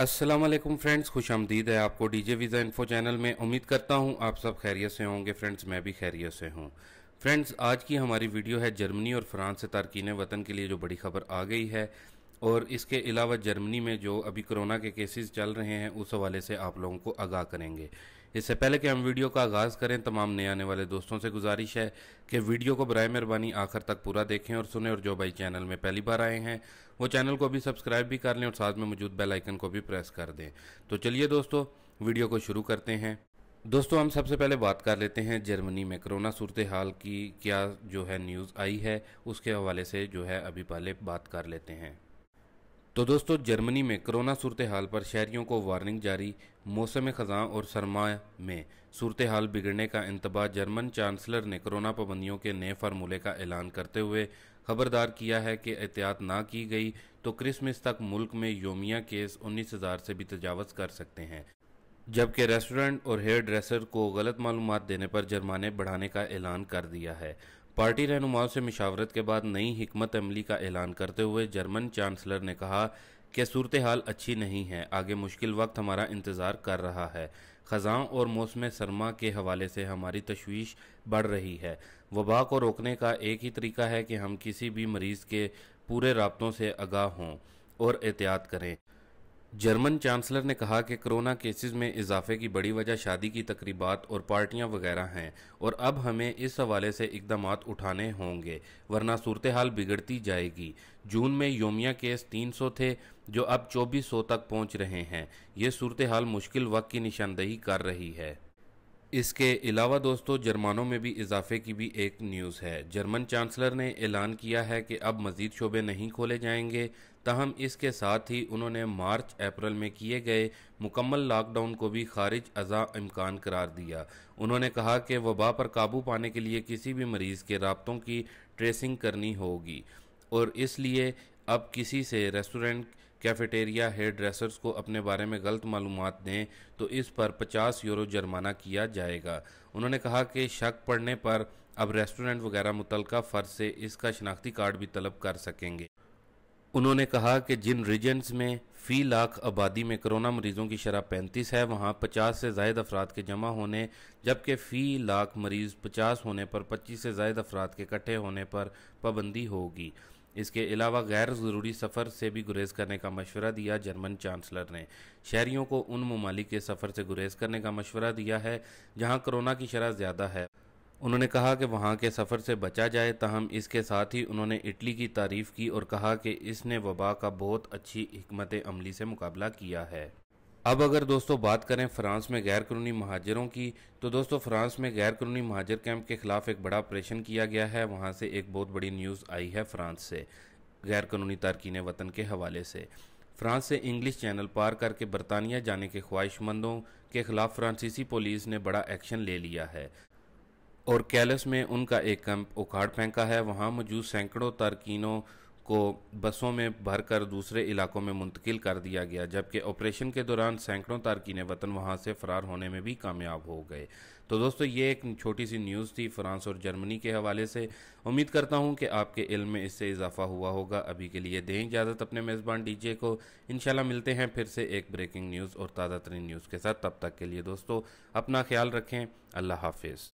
अस्सलाम वालेकुम फ्रेंड्स खुश आमदीद है आपको डीजे वीज़ा इन्फो चैनल में। उम्मीद करता हूँ आप सब खैरियत से होंगे। फ्रेंड्स मैं भी खैरियत से हूँ। फ्रेंड्स आज की हमारी वीडियो है जर्मनी और फ्रांस से तारकिन वतन के लिए जो बड़ी खबर आ गई है। और इसके अलावा जर्मनी में जो अभी कोरोना के केसेस चल रहे हैं, उस हवाले से आप लोगों को आगाह करेंगे। इससे पहले कि हम वीडियो का आगाज़ करें, तमाम नए आने वाले दोस्तों से गुजारिश है कि वीडियो को बर मेहरबानी आखिर तक पूरा देखें और सुने और जो भाई चैनल में पहली बार आए हैं, वो चैनल को भी सब्सक्राइब भी कर लें और साथ में मौजूद बेल आइकन को भी प्रेस कर दें। तो चलिए दोस्तों, वीडियो को शुरू करते हैं। दोस्तों, हम सबसे पहले बात कर लेते हैं जर्मनी में कोरोना सूरत हाल की क्या जो है न्यूज़ आई है, उसके हवाले से जो है अभी पहले बात कर लेते हैं। तो दोस्तों, जर्मनी में कोरोना सूरत हाल पर शहरियों को वार्निंग जारी, मौसम ख़जा और सरमा में सूरत हाल बिगड़ने का इंतबा जर्मन चांसलर ने कोरोना पाबंदियों के नए फार्मूले का ऐलान करते हुए खबरदार किया है कि एहतियात ना की गई तो क्रिसमस तक मुल्क में योमिया केस उन्नीस हज़ार से भी तजावज़ कर सकते हैं। जबकि रेस्टोरेंट और हेयर ड्रेसर को गलत मालूम देने पर जुर्माने बढ़ाने का ऐलान कर दिया है। पार्टी रहनुमाओं से मशावरत के बाद नई हमत अमली का ऐलान करते हुए जर्मन चांसलर ने कहा कि सूरत हाल अच्छी नहीं है, आगे मुश्किल वक्त हमारा इंतज़ार कर रहा है। ख़जाओं और मौसम सरमा के हवाले से हमारी तशवीश बढ़ रही है। वबा को रोकने का एक ही तरीका है कि हम किसी भी मरीज़ के पूरे रबतों से आगाह हों और एहतियात करें। जर्मन चांसलर ने कहा कि कोरोना केसेस में इजाफे की बड़ी वजह शादी की तकरीबात और पार्टियाँ वगैरह हैं और अब हमें इस हवाले से इकदाम उठाने होंगे, वरना सूरत हाल बिगड़ती जाएगी। जून में योमिया केस 300 थे, जो अब 2400 तक पहुँच रहे हैं। ये सूरत हाल मुश्किल वक्त की निशानदेही कर रही है। इसके अलावा दोस्तों, जर्मानों में भी इजाफे की भी एक न्यूज़ है। जर्मन चांसलर ने ऐलान किया है कि अब मज़ीद शोबे नहीं खोले जाएँगे। तहम इसके साथ ही उन्होंने मार्च, अप्रैल में किए गए मुकम्मल लॉकडाउन को भी खारिज अज़ा इम्कान करार दिया। उन्होंने कहा कि वबा पर काबू पाने के लिए किसी भी मरीज़ के रबतों की ट्रेसिंग करनी होगी और इसलिए अब किसी से रेस्टोरेंट कैफेटेरिया हेयर ड्रेसर्स को अपने बारे में गलत मालूम दें तो इस पर 50 यूरो जुर्माना किया जाएगा। उन्होंने कहा कि शक पड़ने पर अब रेस्टोरेंट वगैरह मुतल फ़र्ज़ से इसका शनाख्ती कार्ड भी तलब कर सकेंगे। उन्होंने कहा कि जिन रीजन्स में फ़ी लाख आबादी में कोरोना मरीज़ों की शरह पैंतीस है, वहाँ पचास से जायद अफराद के जमा होने, जबकि फ़ी लाख मरीज़ पचास होने पर, पच्चीस से जायद अफराद के इकट्ठे होने पर पाबंदी होगी। इसके अलावा गैर ज़रूरी सफ़र से भी गुरेज करने का मशवरा दिया जर्मन चांसलर ने। शहरीों को उन ममालिक के सफ़र से गुरेज करने का मशवरा दिया है, जहाँ कोरोना की शरह ज़्यादा है। उन्होंने कहा कि वहाँ के सफ़र से बचा जाए तहम इसके साथ ही उन्होंने इटली की तारीफ़ की और कहा कि इसने वबा का बहुत अच्छी हमत अमली से मुकाबला किया है। अब अगर दोस्तों बात करें फ्रांस में गैर कानूनी महाजरों की तो दोस्तों फ्रांस में गैर कानूनी महाजर कैंप के खिलाफ एक बड़ा ऑपरेशन किया गया है। वहाँ से एक बहुत बड़ी न्यूज़ आई है फ्रांस से गैर कानूनी तारकिन वतन के हवाले से। फ्रांस से इंग्लिश चैनल पार करके बरतानिया जाने के ख्वाहिशमंदों के खिलाफ फ्रांसीसी पुलिस ने बड़ा एक्शन ले लिया है। और कैलस में उनका एक कैंप उखाड़ फेंका है। वहाँ मौजूद सैकड़ों तारकिनों को बसों में भरकर दूसरे इलाकों में मुंतकिल कर दिया गया, जबकि ऑपरेशन के दौरान सैकड़ों तारकिन वतन वहाँ से फ़रार होने में भी कामयाब हो गए। तो दोस्तों, ये एक छोटी सी न्यूज़ थी फ्रांस और जर्मनी के हवाले से। उम्मीद करता हूँ कि आपके इल्म में इससे इजाफा हुआ होगा। अभी के लिए दें इजाज़त अपने मेज़बान डीजे को। इन मिलते हैं फिर से एक ब्रेकिंग न्यूज़ और ताज़ा तरीन न्यूज़ के साथ। तब तक के लिए दोस्तों, अपना ख्याल रखें। अल्लाह हाफिज़।